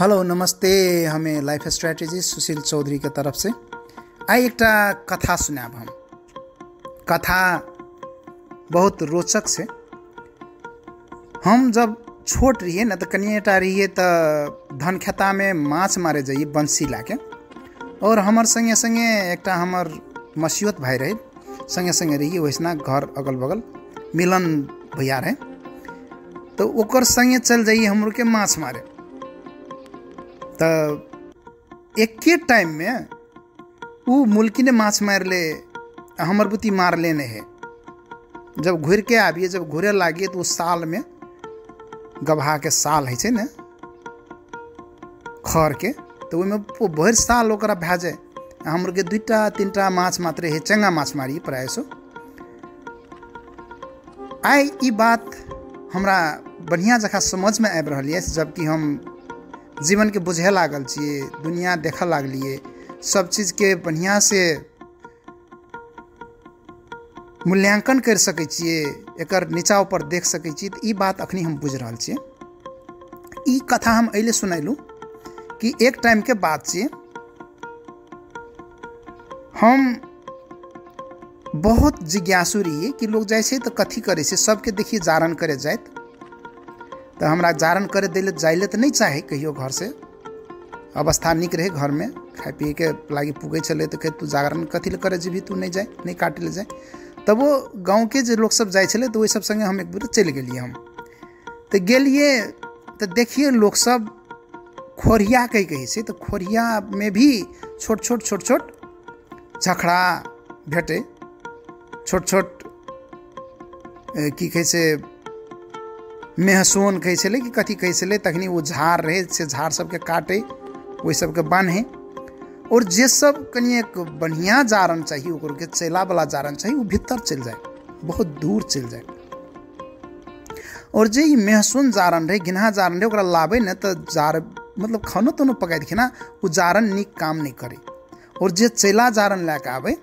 Hello नमस्ते, हमें life strategy Sushil Chaudhary के तरफ़ से। आइ एकटा कथा सुनाब हम। कथा बहुत रोचक से। हम जब छोट रहिए न तऽ कनिएटा रहिए तऽ धन खेतामे माछ मारे जाइए बंसी लाके और हमर संगे संगे एकटा हमर मसियत भाई रहे। संगे संगे रहिए वैसना घर अगल बगल मिलन भैया रहे तो ओकर संगे चल जाइए हमरो के माछ मारे। तऽ एके टाइममे उ मुल्किने माछ मार ले हमर बुती मार लेने है। जब घुरि के आबिए, जब घुरे लागिए तो साल में सालमे गबहाके साल होइ छै खर के। ओहिमे ओ भरि साल ओकरा भए जाए हमरके दुइटा तीनटा माछ मात्रे है, चंगा माछ मारी प्रायसो आइ ई बात हमरा बढ़िआँ जकाँ समझमे आबि रहल यऽ जबकि हम जीवनके बुझे लागल छियै, दुनिया देखऽ लागलियै। सब चीजके बढ़िआँसँ मूल्यांकन करि सकै एकर नीचा ऊपर देख सकै ई बात अखनी हम बुझ रहा ई कथा हम एहिले सुनेलहुँ कि एक टाइम के बात छियै, हम बहुत जिज्ञासु रहिए कि लोग जाए तो कथी करे छै, सबके देखिए जारण करे जाइत। तऽ हमरा जारण करे दै जाइले तऽ नहि चाहे, कहियो घरसँ। अवस्था नीक रहै घरमे खाइ पियैके लागी पुगै छलै तऽ तू जागरण कथी करे जेबही, तू नहि जाए नहि काटे लए जाए तब वो गाँवके जे लोकसब जाइ तऽ ओहि सब संगे हम एक बेर चलि गेलिए हम। तऽ गेलिए तऽ देखिए लोकसब खोरिया कहि कहै छै, तऽ खोरियामे भी छोट छोट छोट छोट झखड़ा भेटै। छोट छोट की कहै छै मेहसोन कहै कि कथी कहै छलै, तखनी ओ झाड़ रहै, से झाड़ सबके काटै ओहि सबके बान्हे। और जे सब कनि एक बढ़िया जारन चाहिए ओकरके चैलावला जारन चाहिए ओ भीतर चलि जाए बहुत दूर चलि जाए और जे ई मेहसुन जारन रहै गिन्हा जारन रहै, ओकरा लाबै जार मतलब खानो तानो देखिए ना ओ जारन नीक काम नहीं करे। और जे चैला जारन लए कऽ आबै,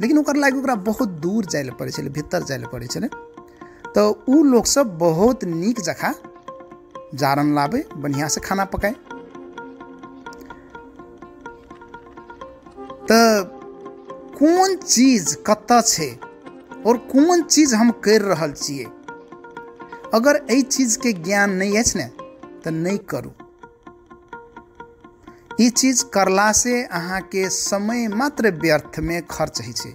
लेकिन ओकर लागि ओकरा बहुत दूर जाय लए पड़ै भीतर जाय लए पड़ै तऽ उ लोग सब बहुत नीक जकाँ जारन बढ़िया बढ़िआँसँ खाना पकाए। तऽ कोन चीज़ कत छै और कौन चीज़ हम कर रहल छियै अगर चीज़ के ज्ञान नहीं है तऽ नहीं करू। ई चीज़ करलासँ अहाँके समय मात्र व्यर्थ में खर्च छै,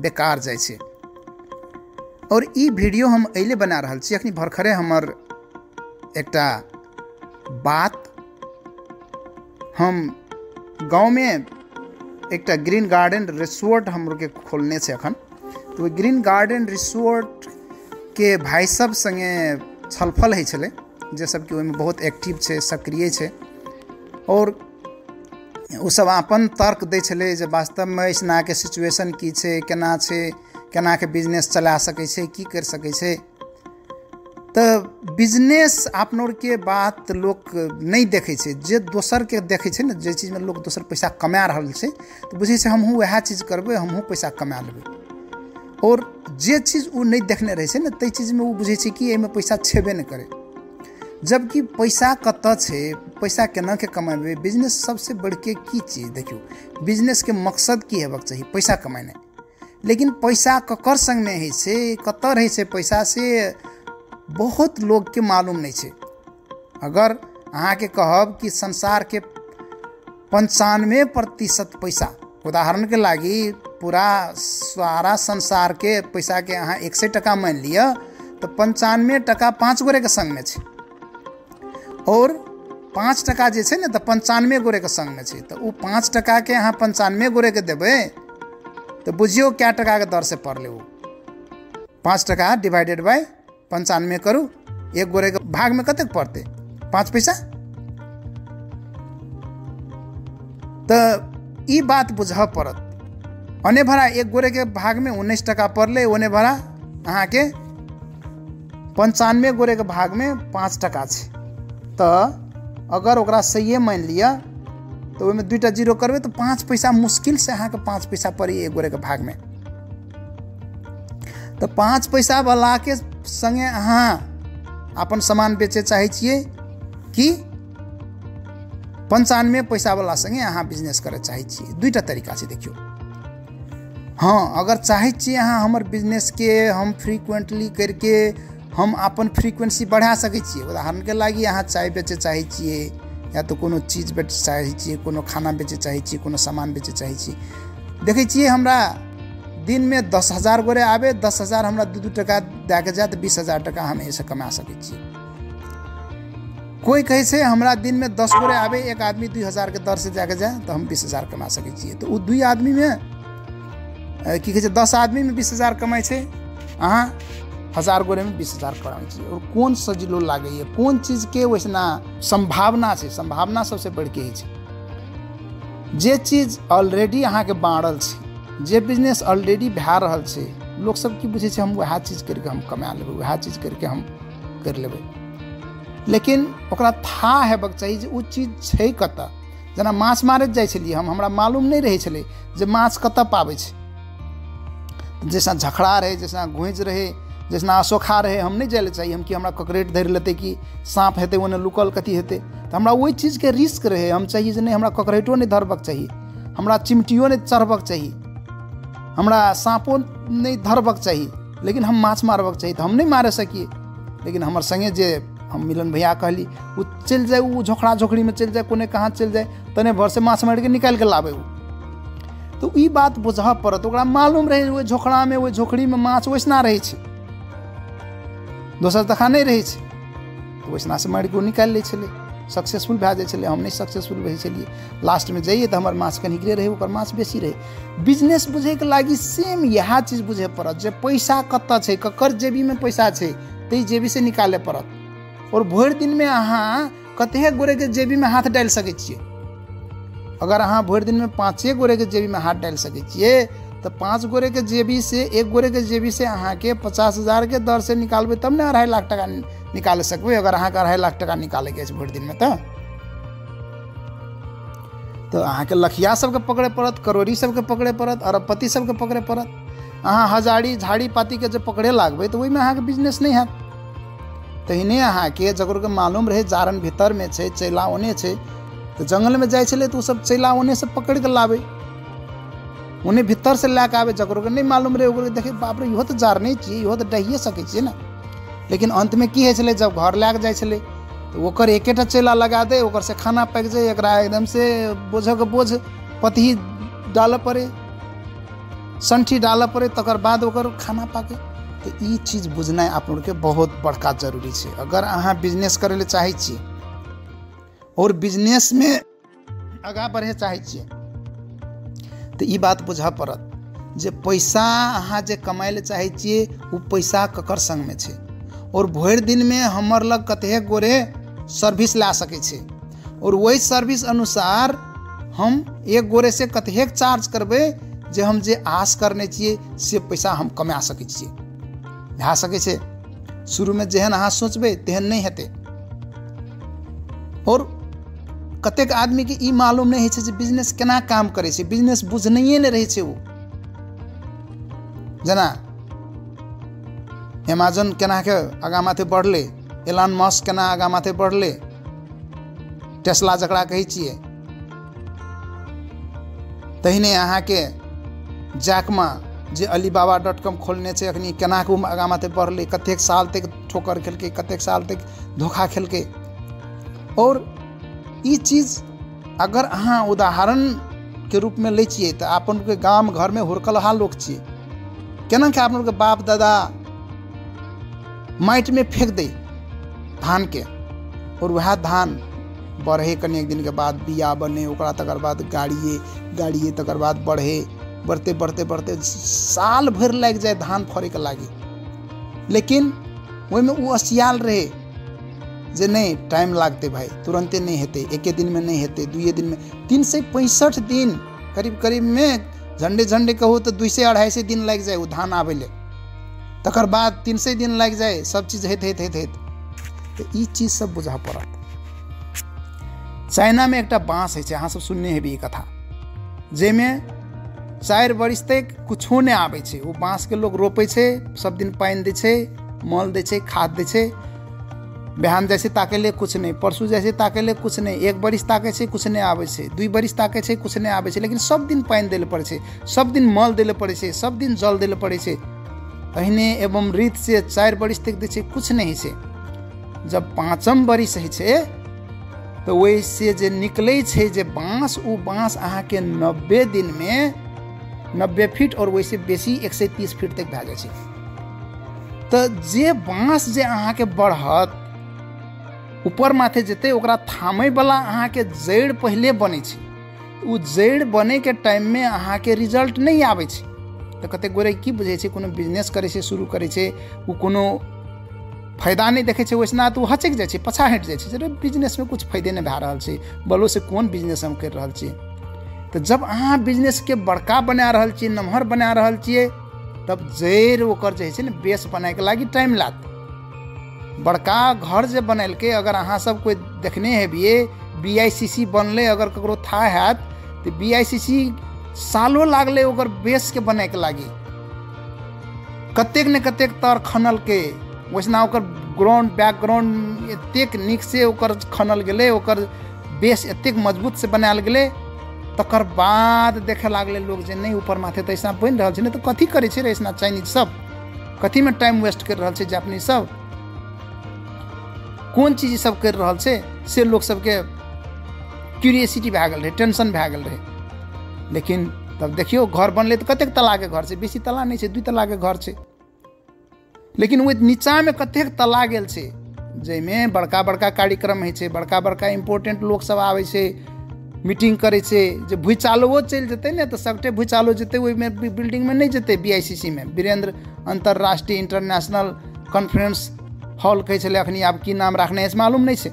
बेकार छै। और ई वीडियो हम एहिले बना रहा छी। अखनी भरखरे हमर एकटा बात। हम गाँवमे एकटा ग्रीन गार्डन रिसोर्ट हमरोके खोलने से अखन ओहि ग्रीन गार्डन रिसोर्टके भाइ सब संगे छलफल होइ छलै, जे सब कि बहुत एक्टिव छै, सक्रिय छै। और सब अपन तर्क दै छलै जे वास्तवमे ऐसनाके सिचुएशन की छै, केना छै केनाके बिज़नेस चला सकै छै, की करि सकै बिज़नेस अपनोरके बात लोक नहि देखै छै। जे दोसरके देखै छै ने, जे चीजमे लोक दोसर पैसा कमा रहल छै, तऽ बुझै छै हमहूँ चीज़ करबै, हमहूँ पैसा कमा लेबै। और जे चीज़ ओ नहि देखने रहै ने ताहि चीजमे ओ बुझै छै कि एहिमे पैसा छेबे नहि करे। जबकि पैसा कतऽ छै, पैसा केनाके कमेबै, बिज़नेस सबसे बढ़के की चीज़? देखियौ, बिजनेसके मकसद की हेबाक चाही? पैसा कमेनाइ। लेकिन पैसा ककर संगमे होइ छै कतऽ रहै छै पैसा, से बहुत लोग के मालूम नहीं है अगर अहाँके कहब कि संसार के पंचानवे प्रतिशत पैसा उदाहरण के लागि पूरा सारा संसार के पैसा के अहाँ एक सौ टका मान लिअ, तऽ पंचानवे टका पाँच गोरेके संगमे छै। और पाँच टका जे छै ने, तऽ पंचानवे गोरेके संगमे छै। तऽ ओ पाँच टका के अहाँ पंचानवे गोरे के देबै तऽ बुझियौ कए टकाके दरसँ पड़लै ओ पाँच टका डिवाइडेड बाय पंचानवे करू, एक गोरे के भाग में कतेक पड़ते पाँच पैसा? ई बात बुझऽ पड़त ओने भरा एक गोरे के भाग में उन्नीस टका पड़ले ओने भरा अहाँके पंचानवे गोरे के भाग में पाँच टका छै। अगर ओकरा सहिए मानि लिअ तऽ ओहिमे दूटा ज़ीरो करबै तऽ पाँच पैसा मुश्किल से अहाँके पाँच पैसा पड़ी एक गोरे के भाग में तऽ पाँच पैसा वालाके संगे अहाँ अपन सामान बेचे चाहै छियै कि पन्चानवे पैसावला सँगै अहाँ बिज़नेस करय चाहै छियै? दुईटा तरीका छै, देखियौ। हाँ अगर चाहै छियै अहाँ हमर बिजनेसके हम फ्रिक्वेंटली करके हम अपन फ्रीक्वेंसी बढ़ा सकै छियै, उदाहरणके लागि अहाँ चाय बेचै चाहै छियै या तऽ कोनो चीज़ बेचै चाहै छियै कोनो खाना बेचै चाहै छियै कोनो सामान बेचै चाहै छियै देखै छियै, हमरा दिनमे दस हज़ार गोरे आबे, दस हज़ार हमरा दू दू टका दए के जाए तऽ बीस हज़ार टका हम एहिसँ कमा सकै छियै कोई कहै छै, हमरा दिनमे दस गोरे आबे, एक आदमी दुई हजारके दरसँ जाके जाए तऽ हम बीस हज़ार कमा सकै छियै। तऽ ओ दुई आदमीमे की कहै छै, दस आदमीमे बीस हज़ार कमाइ छै। अहाँ हज़ार गोरे में बीस हज़ार कमाइ छियै और कोन सजिलो लागैए कोन चीजके वैसना संभावना छै संभावना सबसे बढ़ के छै जे। चीज़ ऑलरेडी अहाँके बाँड़ल छै जे बिज़नेस ऑलरेडी भए रहल लोग लोकसभ की बुझै हम वएह चीज़ करके हम कमा लेबै वएह चीज़ करिके हम कर लेबै। लेकिन ओकरा था हेबाक चाही जे ओ चीज़ छै कतऽ जेना माछ मारे छलियै हम, हमरा मालूम नहि रहै छलै जे माछ कतऽ पाबै जैसा झखड़ा रहे, जैसा घुँचि रहै जैसा अशोखा रहे हम नहीं जाए चाहिए। चाही हम कि हमरा ककरेट धरि लेतै कि साँप हेतै ओन्ने लुकल कथी हेतै। तऽ हमरा ओहि चीजके रिस्क रहे, हम चाहिए जे नहीं हमरा ककरेटो नहि धरबक चाही हमरा चिमटियो नहि चढ़बक चाहिए। हमारा साँपो नहीं धरबक चाहिए। लेकिन हम माछ मारबक चाहिए तो हम नहीं मारे सकिए। लेकिन हमारे संगे जे हम मिलन भैया कहली ओ चलि जाए ओ झोखड़ी में चल जाए, कोने कहाँ चल जाए, तने भर से माछ मारिके निकालि कऽ लाबै ओ तऽ ई बात बुझऽ पड़त मालूम रहै ओहि झोकड़ामे ओहि झोकड़ीमे माछ वैसना रहै दोसर तखा नहि रहै छै। तऽ वैसनासँ मारिके ओ निकालि लै छलै। सक्सेसफुल भए जाइ छलै। हम नहि सक्सेसफुल रहै छलियै। लास्टमे जइयै तऽ हमर माछ कनिकरे रहै, ओकर माछ बेसी रहै। बिज़नेस बुझैके लागि सेम इएह चीज़ बुझै पड़त जे पैसा कतऽ छै, ककर जेबीमे पैसा छै ताहि जेबीसँ निकालय पड़त। और भरि दिनमे अहाँ कतेक गोरेके जेबीमे हाथ डालि सकै अगर अहाँ भरि दिनमे पाँचे गोरेके जेबीमे हाथ डालि सकै तऽ पाँच गोरे के जेबी से, एक गोरे के जेबी से अहाँके पचास हज़ार के दर से निकालबै तब ने अढ़ाई लाख टका निकाल सकबै, अगर अहाँके अढ़ाई लाख टका निकालैके अछि भरि दिनमे तऽ तऽ अहाँके लखिया सबके पकड़े पड़त करोड़ी सबके पकड़े पड़त, अरबपति सबके पकड़े पड़त। अहाँ हजारी झाड़ी पातीके जे पकड़े लागबै तऽ ओहिमे अहाँके बिज़नेस नहि हैत। तहिने अहाँके जकरके मालूम रहै, जारन भीतरमे छै, चैला ओने छै तऽ जंगलमे जाइ छलै तऽ ओसब चैला ओनेसँ पकड़ि कऽ लाबै। ओने भीतरसँ से लैके आबै जकरोके नहीं मालूम रहै ओकरो देखै बाप रे, इहो तो जार नहि छियै इहो तऽ डहिए सकै छियै ने। लेकिन अंतमे की होइ छलै, जब घर लए कऽ जाइ छलै तऽ ओकर एकेटा चैला लगा दे, ओकर से खाना पाकि जाए एकरा एकदम से बोझके बोझ, पतही डालऽ पड़े, संठी डालऽ पड़े, तकर बाद ओकर खाना पाके। तो ई चीज़ बुझना आप लोग के बहुत बड़का ज़रूरी है अगर अहाँ बिज़नेस करे चाहै और बिजनेसमे आगाँ बढ़े चाहै तऽ ई बात बुझऽ पड़त जे पैसा अहाँ जे कमाइ लए चाहै छियै ओ पैसा ककर सङ्गमे और भरि दिनमे हमर लग कतेक गोरे सर्विस ला सकै और वही सर्विस अनुसार हम एक गोरे से कतेक चार्ज करबै जे हम जे आश करने छियै, से पैसा हम कमा सकै सकै छै? शुरूमे जेहन अहाँ सोचबै, तेहन नहि हेतै। और कतेक आदमीके ई मालूम नहि होइ छै जे बिज़नेस केना काम करै छै बिज़नेस बुझनाइए नहि रहै छै ओ। जेना एमेजन केनाके आगाँ माथे बढ़लै एलान मस्क केना आगाँ माथे बढ़लै टेस्ला जकरा कहै छियै, तहिने अहाँके जैकमा जे अलीबाबा डॉट कॉम खोलने छै, अखनी केना कऽ आगाँ माथे बढ़लै, कतेक साल तक ठोकर खेलकै, कतेक साल तक धोखा खेलकै। और ई चीज़ अगर अहाँ उदाहरणके रूपमे लै छियै तऽ आपनके गाम घरमे हुरकलहा लोक छियै। केना कि आपनके बाप दादा माटि में फेंक दै धानके और वह धान बढ़े कनेक दिनके बाद बिया बने, ओकरा तकर बाद गाड़िए गाड़िए तकर बाद बढ़े, बढ़ते बढ़ते बढ़ते साल भर लागि जाए धान फरे फड़ैके लागी। लेकिन ओहिमे ओ असियाल रहै। जे नहीं टाइम लागतै भाइ तुरन्ते नहि हेतै, एके दिनमे नहि हेतै दिन में, तीन सय पैंसठ दिन, करीब करीब में, झंडे झंडे कहू तो दुइ सय अढ़ाई सय दिन लग जाए ओ धान आबै लए तकर बाद तीन सय दिन लागि जाए, सब चीज़ होइत होइत होइत होइत तऽ ई चीज़ सब बुझऽ पड़त। चाइनामे एकटा बाँस है छै अहाँसब सुनने हेबी कथा। जाहिमे चारि बरिस तक किछो नहि आबै छै, ओ बाँसके लोक रोपै सब दिन पानि दै छै, मल दै खाद दै बिहान जैसे ताकेले कुछ नहीं, परसू जैसे ताकेले कुछ नहीं, एक बरिस ताकै छै कुछ नहीं आबै छै दुई बरिस ताकै छै कुछ नहीं आबै छै लेकिन सब दिन पानि दै पड़ै सब दिन मल दै पड़ै सब दिन जल दै पड़ै अहिने एवं रीत से चारि बरिस तक दै कुछ नहीं छै जब पाँचम बरिस होइ छै तऽ ओहिसे जे निकलै छै जे बाँस ओ बाँस अहाँके नब्बे दिनमे नब्बे फीट और वैसे बेसी एक सौ तीस फीट तक जाइ छै। तऽ जे बाँस जे अहाँके बढ़त ऊपर माथे जेतै ओकरा थामैवला अहाँके जड़ि पहिले बनै छै। ओ जड़ि बनैके टाइममे अहाँके रिज़ल्ट नहि आबै छै। तऽ कतेक गोरे की बुझै छै, कोनो बिज़नेस करै छै, शुरू करै छै ओ कोनो फ़ायदा नहीं देखे वैसना तो हचक जाइ छै, पछा हटि जाइ छै बिज़नेस में कुछ फ़ायदे नहीं भए रहल छै, बोलो से कोन बिज़नेस हम कर रहल छियै। तऽ जब अहाँ बिज़नेस के बड़का बना रहल छियै, नमहर बना रहल छियै, तब जड़ि ओकर जे छै ने, बेस बनाएके लागि टाइम लागत। बड़का घर जे के अगर अहाँ सब कोई देखने हेबिए बी आई सी सी बनलै, अगर ककरो था हैत, तऽ बी आई सी सी सालों लागलै ओकर बेसके बनैके लागि। कतेक ने कतेक तर खनलकै वैसना ओकर ग्राउंड, बैकग्राउंड एतेक निक से ओकर खनल गेलै, ओकर बेस एतेक मज़बूत से बनायल गेलै, तकर बाद देखे लागले लोग जे नहीं ऊपर माथे तो ऐसा बन रहल है तऽ कथी करे रे ऐसा चाइनीज़ सब? कथी में टाइम वेस्ट कर रहल छै जापानीज सब? कोन चीज़ सब कर रहल छै से लोग सबके क्यूरियसिटी भए गेल रहे टेंशन भए रहे। लेकिन तब देखियो, घर बनलै तऽ कतेक तलाके घर छै? बेसी तला नहीं है दुई तलाके घर छै। लेकिन ओहि नीचाँमे कतेक तला गेल छै? जाहिमे बड़का बड़का कार्यक्रम छै बड़का बड़का इम्पोर्टेंट लोक सब आबै छै मीटिंग करै छै, जे भूचालोओ चलि जेतै ने तऽ सभटे भूचालो जेतै, ओहिमे बिल्डिंगमे नहि जेतै बी आई सी सी में। वीरेंद्र अंतर्राष्ट्रीय इंटरनेशनल कॉन्फ्रेंस हॉल कहै अखनी आब की नाम रखने है मालूम नहीं छै।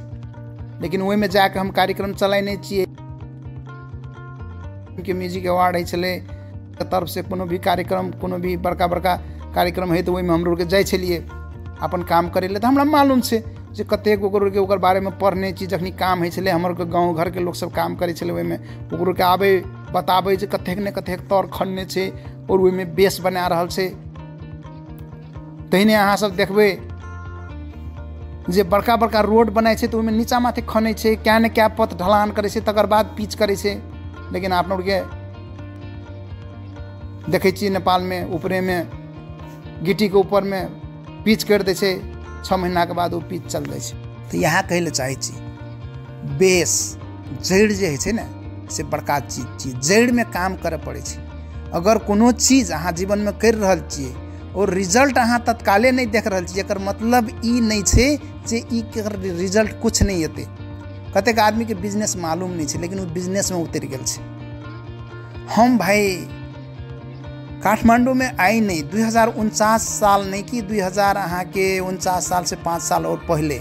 लेकिन ओहिमे जाके हम कार्यक्रम चलेने के म्यूज़िक अवार्ड छलै तरफ़ से कोनो भी कार्यक्रम, कोनो भी बड़का बड़का कार्यक्रम ओहिमे हमरो के जाइ छलियै। अपन काम करै लए तऽ मालूम छै जे कतेक ओकरोके ओकर बारेमे पढ़ने छी, जखनी काम हमर गाँव घरके लोक सब काम करै छलै ओहिमे। ओकरोके आबै, बताबै जे कतेक ने कतेक तर खनने छै, और ओहिमे बेस बना रहल छै। तहिने अहाँ सब देखबै जे बड़का बड़का रोड बनाइ छै, तऽ नीचा माथे खनै छै ने क्या पथ ढलान करै छै, तकर बाद पिच करै छै। लेकिन आप लोगके देखै छियै नेपालमे ऊपरेमे गिट्टीके ऊपरमे पिच करि दै छै छः महीनाके बाद ओ पीच चल जाइ छै। तऽ इएह कहै बेस, जड़ि जे छै ने, से बड़का चीज़ छी जड़िमे काम करय पड़ै अगर कोनो चीज़ अहाँ जीवनमे करि रहल छियै और रिज़ल्ट अहाँ तत्काले नहीं देख रहल छियै एकर मतलब ई नहीं छै जे ई रिज़ल्ट कुछ नहीं एतै कतेक आदमीके बिज़नेस मालूम नहीं छै, लेकिन ओ बिजनेसमे उतरि गेल हम भाई, काठमांडू में आई नहीं दुई हज़ार उनचास साल नहीं कि दुई हज़ार अहाँ के उनचास साल से पाँच साल और पहले।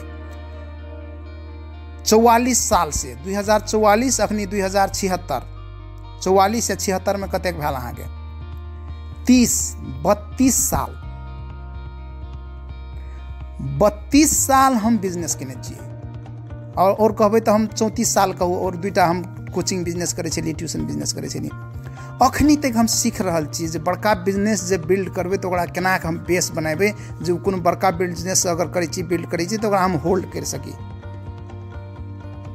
चौवालीस साल से दुई हज़ार चौवालीस अखनी दुई हज़ार छिहत्तर। चौवालीस या छिहत्तर में कतेक भेल अहाँ के तीस, बत्तीस साल। बत्तीस साल हम बिज़नेस केने और और कहबै तऽ हम चौंतीस साल कहू, और दुइटा हम कोचिंग बिज़नेस करै छलियै ट्यूशन बिज़नेस करै छलियै। अखनी तक हम सीख रहल छियै जे बड़का बिज़नेस जे बिल्ड करबै तऽ ओकरा केना हम बेस बनेबै, जे कोनो बड़का बिज़नेस अगर करै छी बिल्ड करै छी ओकरा हम होल्ड करि सकी।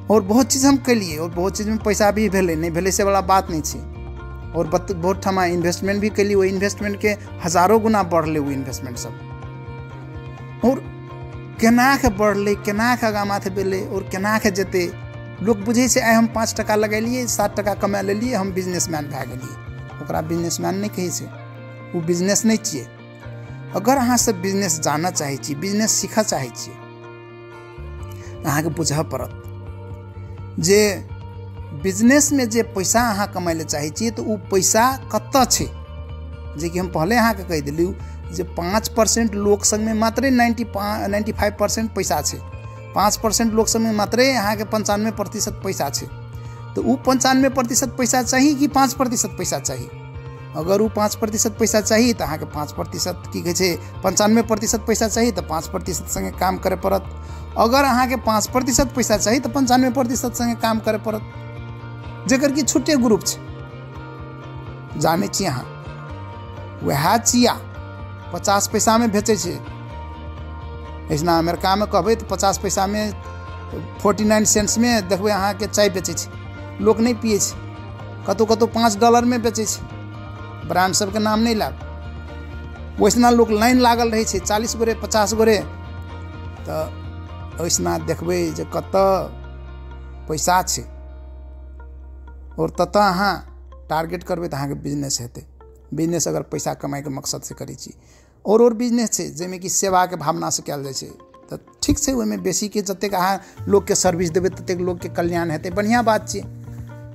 और बहुत चीज़ हम केलिए और बहुत चीज़ में पैसा भी भेलै, नहि भेलै से वाला बात नहीं छै। और बहुत ठमा इन्वेस्टमेंट भी कैली ओहि इन्वेस्टमेंट के हज़ारों गुना बढ़लै ओ इन्वेस्टमेंट सब। और केना के बढ़लै के आगाँ माथे भेलै और केना के जेतै लोग बुझे छै, आइ हम पाँच टका लगेलिए सात टका कमा लेलिए हम बिजनेसमैन भए गेलिए ओकरा बिजनेसमैन नहीं कहै छै। ओ बिज़नेस नहीं छियै। अगर अहाँ सब बिज़नेस जानऽ चाहै बिज़नेस सीखऽ चाहै छियै अहाँके बुझऽ पड़त जे बिजनेसमे जे पैसा अहाँ कमाइ चाहै छियै, तऽ ओ पैसा छै? जेकि हम पहले अहाँके कहि देलहुँ परसेंट लोक संगमे मात्रे नाइन्टी नाइन्टी फाइव परसेंट पैसा छै। पाँच परसेंट लोक सबमे मात्रे अहाँके पंचानवे प्रतिशत पैसा छै। तो ओ पंचानवे प्रतिशत पैसा चाहिए कि पाँच प्रतिशत पैसा चाहिए अगर ओ पाँच प्रतिशत पैसा चाही तऽ अहाँके पाँच प्रतिशत की कहै पंचानवे प्रतिशत पैसा चाहिए तऽ पाँच प्रतिशत संगे काम करे पड़त। अगर अहाँके पाँच प्रतिशत पैसा चाहिए तो पंचानवे प्रतिशत संगे काम करे पड़त। जकर कि छुट्टे ग्रुप छै। जानै छी अहाँ। वएह चिया। पचास पैसामे बेचै छै। ऐसना अमेरिकामे कहबै तऽ पचास पैसामे, फोर्टी नाइन सेंट्समे देखबै अहाँके चाय बेचै छै। लोक नहि पिए कतहु कतहु पाँच डॉलरमे बेचै छै। ब्रांड सबके नाम नहीं लाब वैसना लोग लाइन लागल रहै चालीस गोरे, पचास गोरे। तऽ वैसना देखबै जे कतऽ पैसा छै। और ततऽ अहाँ टारगेट करबै तऽ अहाँके बिज़नेस हेतै। बिज़नेस अगर पैसा कमाइके मकसदसँ करै छी। और और बिज़नेस छै, जाहिमे कि सेवाके भावनासँ कयल जाइ छै। तऽ ठीक छै, ओहिमे बेसीके जतेक अहाँ लोकके सर्विस देबै, ततेक लोकके कल्याण हेतै। बढ़िआँ बात छियै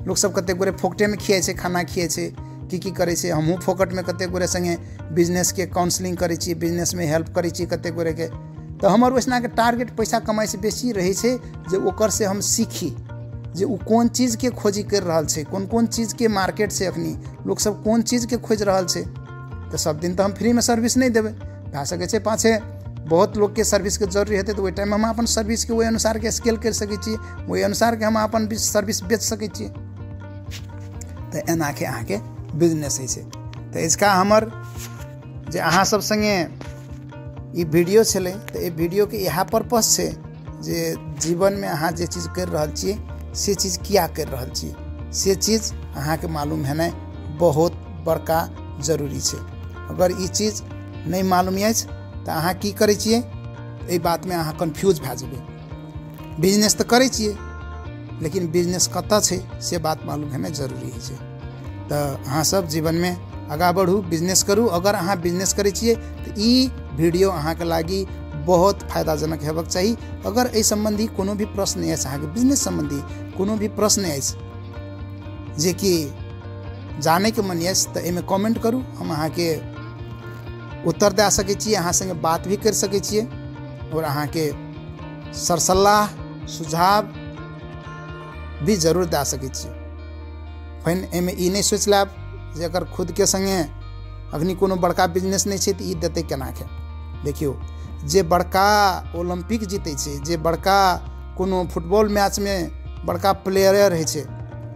लोकसब कतेक गोरे फोकटेमे खियाइ छै, खाना खियाइ छै, की की करै छै। हमहूँ फोकटमे कतेक गोरे सङ्गे बिजनेसके काउंसलिंग करै छियै बिजनेसमे हेल्प करै छियै कतेक गोरेके। तऽ हमर वैसनाके टारगेट पैसा कमाइसँ बेसी रहै छै, जे ओकरसँ हम सीखी, जे ओ कोन चीजके खोजी करि रहल छै, कोन कोन चीजके मार्केट छै एखनी लोकसब कोन चीजके खोजि रहल छै। तऽ सब दिन तो हम फ्रीमे सर्विस नहि देबै। भए सकै छै पाछे बहुत लोकके सर्विसके ज़रूरी हेतै तऽ ओहि टाइममे हम अपन सर्विसके ओहि अनुसारके स्केल करि सकै छियै ओहि अनुसारके हम अपन सर्विस बेच सकै छियै तऽ एनाके अहाँके बिज़नेस होइ छै। तऽ इसका हमर जे अहाँ सब संगे ई वीडियो छलै, तऽ ई वीडियोके इएह पर्पस छै जे जीवनमे अहाँ जे चीज़ करि रहल छियै से चीज़ किया करि रहल छियै से चीज़ अहाँके मालूम हेनाइ बहुत बड़का ज़रूरी छै। अगर ई चीज़ नहीं मालूम अछि तऽ अहाँ की करै छियै? एहि बातमे अहाँ कन्फ्यूज़ भए बिज़नेस तऽ करै लेकिन बिज़नेस कतऽ छै, से बात मालूम हेनाइ ज़रूरी छै तऽ अहाँ सब जीवनमे आगाँ बढ़ू बिज़नेस करू। अगर अहाँ बिज़नेस करै छियै तऽ ई वीडियो अहाँके बहुत फायदाजनक हेबाक चाही। अगर एहि सम्बन्धी कोनो भी प्रश्न अछि, अहाँके बिज़नेस सम्बन्धी कोनो भी प्रश्न कि जानैके मन अछि तऽ एहिमे कमेंट करू। हम अहाँके उत्तर दए सकै अहाँ बात भी करि सकै छियै और अहाँके सरसल्लाह, सुझाव भी ज़रूर दए सकै छियै पहिने एहिमे ई नहि सोचि लेब जे अगर खुदके सङ्गे अखनी बड़का बिज़नेस नहि छै, तऽ ई देतै केनाके देखियौ, जे बड़का ओलम्पिक जीतै छै, जे बड़का कोनो फुटबॉल मैचमे बड़का प्लेयर होइ छै,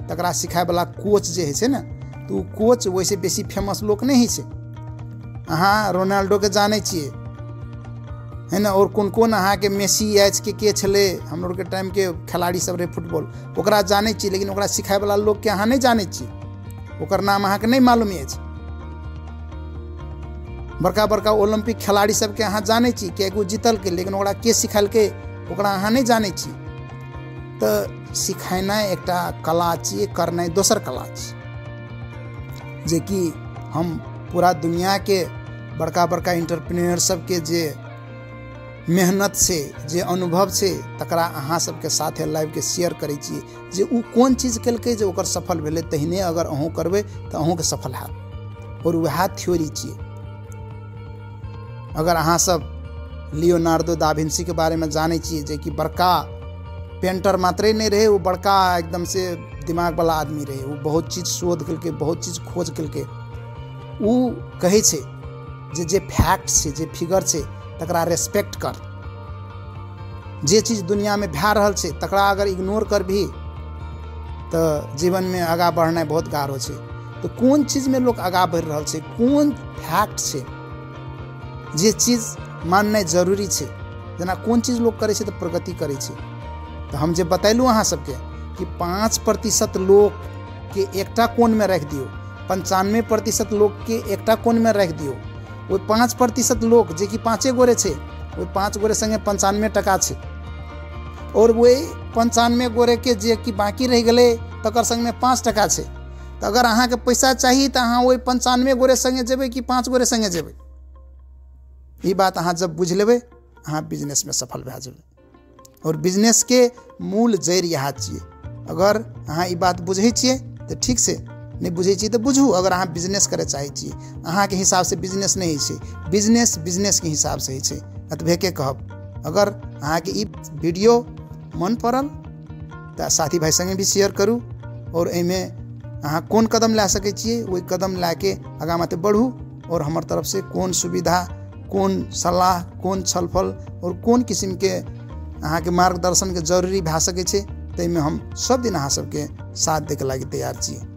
तकरा सिखायवला कोच जे छै ने ओ कोच वैसे बेसी फ़ेमस लोक नहि छै। अहाँ रोनाल्डोके जानै छियै है ना? और कोन कोन अहाँके मेसी अछि के के छलै हमरोके टाइमके खेलाड़ी सब रहै फुटबॉल। ओकरा जानै छियै लेकिन ओकरा सिखायवला लोकके अहाँ नहि जानै छियै ओकर नाम अहाँके नहि मालूम अछि। बड़का बड़का ओलम्पिक खिलाड़ी सबके अहाँ जानै छी कि एगो जीतलकै, लेकिन ओकरा के सिखेलकै, ओकरा अहाँ नहि जानै छी तऽ सिखेनाइ एकटा कला छियै करनाइ दोसर कला छियै जेकि हम पूरा दुनियाके बड़का बड़का इंटरप्रेन्योर सबके जे मेहनत से, जे अनुभव छै तकरा अहाँ सबके साथे लाइवके शेयर करै छियै जे ओ कोन चीज़ केलकै जे ओकर सफल भेलै, तहिने अगर अहूँ करबै, तऽ अहूँके सफल हैत। और वएह थ्योरी छियै अगर अहाँ सब लियोनार्डो दाभिन्सीके बारेमे जानै छियै जे कि बड़का पेंटर मात्रे नहि रहै ओ बड़का एकदम से दिमागवला आदमी रहै ओ बहुत चीज़ शोध केलकै, बहुत चीज़ खोज केलकै। ओ कहै छै जे जे फैक्ट छै जे फिगर छै तकरा रेस्पेक्ट कर। जे चीज़ दुनियामे भए रहल छै, तकरा अगर इग्नोर करबही, तऽ जीवनमे आगाँ बढ़नाइ बहुत गाढ़ो छै। तऽ कोन चीजमे लोक आगाँ बढ़ि रहल छै, कोन फैक्ट छै जे चीज़ माननाइ ज़रूरी छै, जेना कोन चीज़ लोक करै तऽ प्रगति करै तऽ हम जे बतेलहुँ अहाँ सबके, कि पाँच प्रतिशत लोकके एकटा कोनमे राखि दियौ पंचानवे प्रतिशत लोग लोकके एकटा कोनमे राखि दियौ। ओहि पाँच प्रतिशत लोक जे कि पाँचे गोरे छै ओहि पाँच गोरे सङ्गे पंचानवे टका छै और वही पंचानवे गोरेके जे कि बाँकी रहि गेलै तकर सङ्गमे पाँच टका छै तऽ अगर अहाँके पैसा चाहिए तो अहाँ ओहि पंचानवे गोरे संगे जेबै कि पाँच गोरे संगे जेबै? ई बात अहाँ जब बुझि लेबै, अहाँ बिज़नेस में सफल भए जेबै। और बिजनेसके मूल जड़ इएह छियै। अगर अहाँ ई बात बुझे छियै, तऽ ठीक छै। नहि बुझै तऽ बुझू, अगर अहाँ बिज़नेस करे करय चाहै छियै अहाँके हिसाबसँ बिज़नेस नहि होइ छै। बिज़नेस बिजनेसके हिसाबसँ होइ छै। एतबेके कहब, अगर अहाँके ई वीडियो मन पड़ल, तऽ साथी भाइ सङ्गे भी शेयर करू, और एहिमे अहाँ कोन कदम लए सकै छियै कदम लए के आगाँ माते बढ़ू, और हमर तरफसँ कोन सुविधा, कोन सलाह, कोन छलफल, और कोन किसिमके अहाँके मार्गदर्शनके ज़रूरी भए सकै छै ताहिमे हम सब दिन अहाँ सबके साथ दैके तैयार छी।